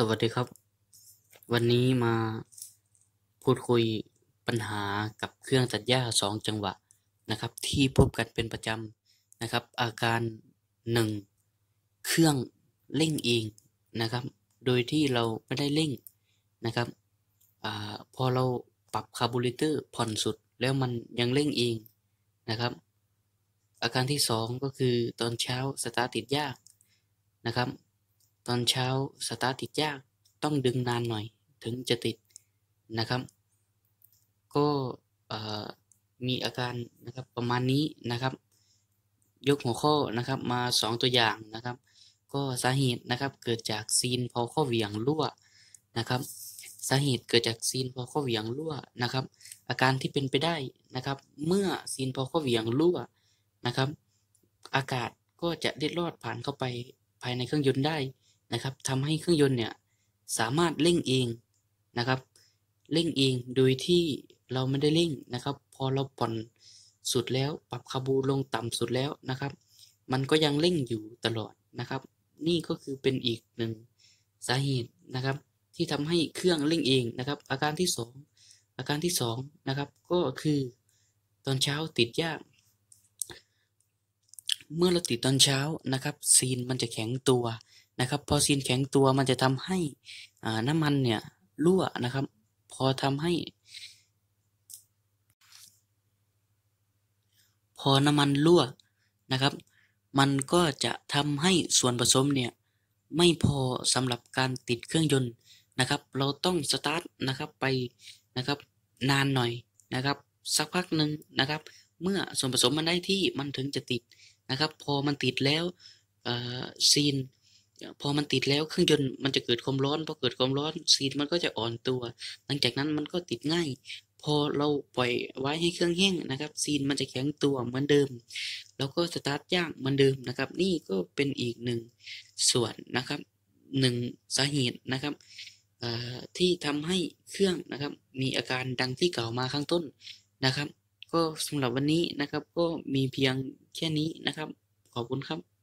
สวัสดีครับ วันนี้มาพูดคุยปัญหากับเครื่องตัดหญ้าสองจังหวะนะครับ ที่พบกันเป็นประจำนะครับ อาการหนึ่งเครื่องเร่งเองนะครับ โดยที่เราไม่ได้เร่งนะครับอพอเราปรับคาร์บูเรเตอร์ผ่อนสุดแล้วมันยังเร่งเองนะครับ อาการที่สองก็คือตอนเช้าสตาร์ทติดยากนะครับ ตอนเช้าสตาร์ติดยากต้องดึงนานหน่อยถึงจะติดนะครับ ก็มีอาการนะครับประมาณนี้นะครับ ยกหัวข้อนะครับมา 2 ตัวอย่างนะครับ ก็สาเหตุนะครับเกิดจากซีนพอข้อเหวี่ยงรั่วนะครับ สาเหตุเกิดจากซีนพอข้อเหวี่ยงรั่วนะครับ อาการที่เป็นไปได้นะครับ เมื่อซีนพอข้อเหวี่ยงรั่วนะครับ อากาศก็จะเล็ดลอดผ่านเข้าไปภายในเครื่องยนต์ได้ นะครับทำให้เครื่องยนต์เนี่ยสามารถเร่งเองนะครับ เร่งเองโดยที่เราไม่ได้เร่งนะครับ พอเราผ่อนสุดแล้วปรับคาร์บูลงต่ำสุดแล้วนะครับ มันก็ยังเร่งอยู่ตลอดนะครับ นี่ก็คือเป็นอีกหนึ่งสาเหตุนะครับ ที่ทำให้เครื่องเร่งเองนะครับ อาการที่สองอาการที่สองนะครับก็คือตอนเช้าติดยากเมื่อเราติดตอนเช้านะครับ ซีนมันจะแข็งตัว นะครับ พอซีนแข็งตัวมันจะทำให้อ่าน้ำมันเนี่ยรั่วนะครับ พอทำให้ พอน้ำมันรั่วนะครับ มันก็จะทำให้ส่วนผสมเนี่ยไม่พอสำหรับการติดเครื่องยนต์นะครับ เราต้องสตาร์ทนะครับไปนะครับนานหน่อยนะครับ สักพักหนึ่งนะครับ เมื่อส่วนผสมมันได้ที่มันถึงจะติดนะครับ พอมันติดแล้วซีน พอมันติดแล้วเครื่องยนต์มันจะเกิดความร้อนพอเกิดความร้อนซีนมันก็จะอ่อนตัว หลังจากนั้นมันก็ติดง่าย พอเราปล่อยไว้ให้เครื่องแห้งนะครับ ซีนมันจะแข็งตัวเหมือนเดิม แล้วก็สตาร์ทยากเหมือนเดิมนะครับ นี่ก็เป็นอีกหนึ่งส่วนนะครับหนึ่งสาเหตุนะครับที่ทำให้เครื่องนะครับ มีอาการดังที่กล่าวมาข้างต้นนะครับ ก็สำหรับวันนี้นะครับ ก็มีเพียงแค่นี้นะครับ ขอบคุณครับ